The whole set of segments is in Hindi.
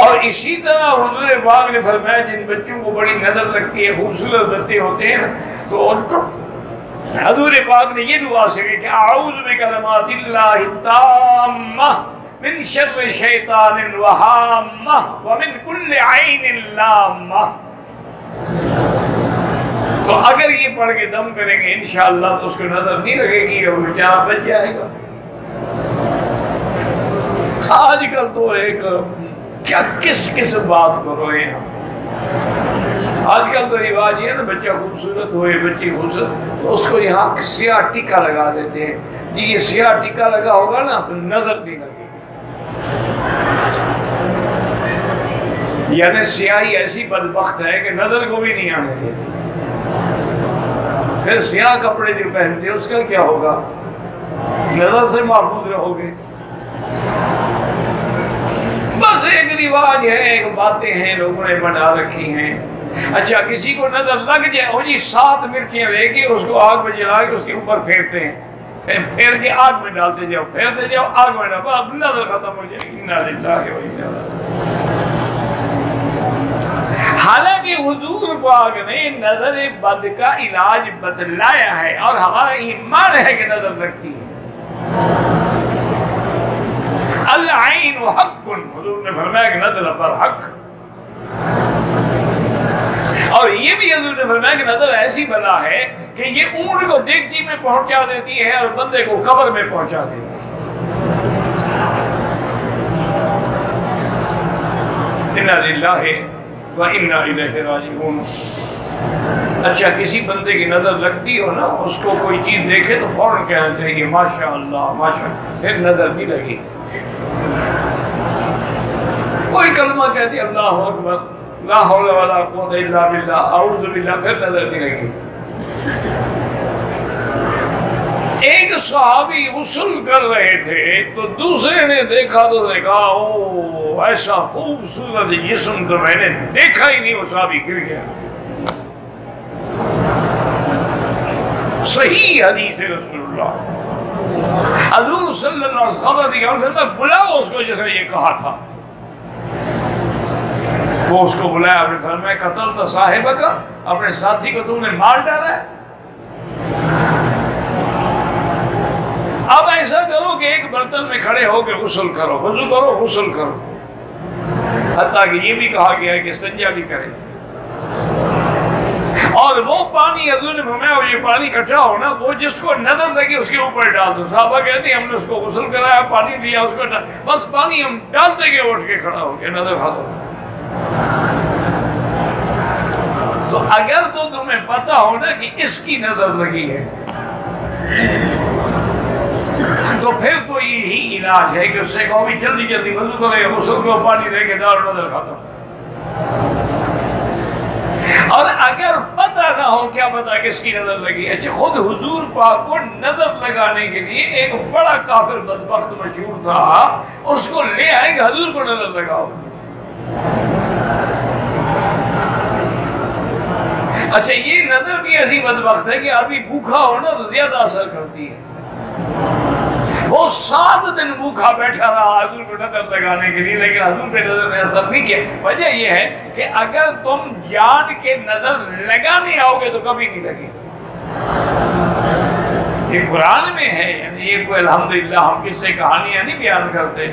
और इसी तरह हुजूर पाक ने फरमाया जिन बच्चों को बड़ी नजर लगती है खूबसूरत बच्चे होते हैं ना तो उनको हजूर पाक ने ये दुआ से कि आऊज़ में कलमातिल्लाहि ताम्मा मिन शर्रि शैतानिन व हाम्मा व मिन कुल्li ऐनिन लाम्मा तो अगर ये पढ़ के दम करेंगे इंशाअल्लाह तो उसको नज़र नहीं लगेगी और बेचारा बच जाएगा। आजकल तो एक, क्या किस किस बात को रोए हम? आजकल तो रिवाज ये है ना, बच्चा खूबसूरत होए बच्ची खूबसूरत तो उसको यहाँ सियाह टीका लगा देते हैं। जी, ये सियाह टीका लगा होगा ना तो नज़र नहीं लगेगी। यानी सियाही ऐसी बदबख्त है कि नज़र को भी नहीं आने देती। फिर सियाह कपड़े जो पहनते उसका क्या होगा? नज़र से महफूज रहोगे। बस एक रिवाज है, एक बातें हैं, लोगों ने बना रखी हैं। अच्छा किसी को नज़र लग जाए हो जी सात मिर्चियाँ लेके उसको आग में जला के उसके ऊपर फेरते हैं। फिर के आग में डालते जाओ, फेरते जाओ, आग में डालो नज़र खत्म हो जाएगी। इन्ना लिल्लाहि व इन्ना इलैहि हालाँकि हुजूर पाक नज़र बद का इलाज बदलाया है और हमारा ईमान है कि नज़र लगती है। अल्लाइन हक्कुन। हुजूर ने फरमाया कि नज़र पर हक। और ये भी हजूर ने फरमाया कि नज़र ऐसी बना है कि ये ऊँट को देगची में पहुँचा देती है और बंदे को कब्र में पहुँचा देती है। इन्ना अच्छा किसी बंदे की नज़र लगती हो ना, उसको कोई चीज़ देखे तो फ़ौरन कहना चाहिए माशा अल्लाह माशा फिर नज़र नहीं लगी कोई कलमा कह दिया अल्लाह अकबर, ला हौला वला अऊज़ु बिल्लाह फिर नज़र नहीं लगी एक सहाबी उसल कर रहे थे तो दूसरे ने देखा तो देखा, ओ, ऐसा खूबसूरत जिस्म तो मैंने देखा ही नहीं, वो सहाबी गिर गया। सही हदीस रसूलुल्लाह। हजूर सल्लल्लाहु बुलाओ उसको, जैसे ये कहा था। वो उसको बुलाया अपने में कतल था साहिब का, अपने साथी को तुमने मार डाला है। अब ऐसा करो कि एक बर्तन में खड़े होकर गुसल करो वज़ू करो गुसल करो। हत्या कि ये भी कहा गया है कि संजा भी करे। और वो पानी ने फरमाया ये पानी इकट्ठा हो ना वो जिसको नज़र लगे उसके ऊपर डाल दो। साहबा कहते हमने उसको गुसल कराया पानी दिया उसको डाल, बस पानी हम डालते देंगे उठ के खड़ा हो गया नज़र खा तो अगर तो तुम्हें पता हो ना कि इसकी नज़र लगी है। तो फिर तो यही इलाज है कि उससे कहो भी जल्दी जल्दी वज़ू करेगा गुसल को पानी दे के डाल नज़र खत्म और अगर पता ना हो, क्या पता किसकी नज़र लगी? अच्छा खुद हुजूर पाक को नज़र लगाने के लिए एक बड़ा काफिर बदबख्त मशहूर था, उसको ले आए कि हजूर को नज़र लगाओ। अच्छा ये नज़र भी ऐसी बदबख्त है कि आदमी भूखा हो ना तो ज़्यादा असर करती है। वो सात दिन भूखा बैठा रहा हजूर को नजर लगाने के लिए लेकिन हजूर पे नजर ने असर नहीं किया वजह यह है कि अगर तुम जान के नजर लगाने आओगे तो कभी नहीं लगेगी ये कुरान में है यानी ये कोई अल्हम्दुलिल्लाह हम किससे कहानियां नहीं बयान करते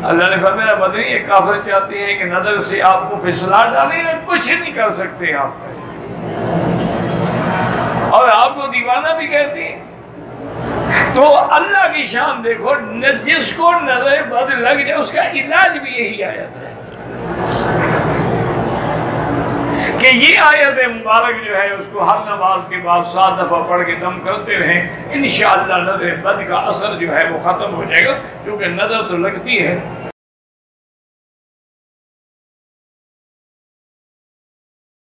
अल्लाह ने फरमाया बदरी ये काफिर चाहते हैं कि नजर से आपको फिसला डाले कुछ नहीं कर सकते आप और आपको दीवाना भी कहते हैं तो अल्लाह की शान देखो जिसको नजर बद लग जाए उसका इलाज भी यही आया था कि ये आयत मुबारक जो है, उसको हर नमाज़ के बाद सात दफ़ा पढ़ के दम करते रहें। इन नज़र बद का असर जो है, वो ख़त्म हो जाएगा, क्योंकि नज़र तो लगती है।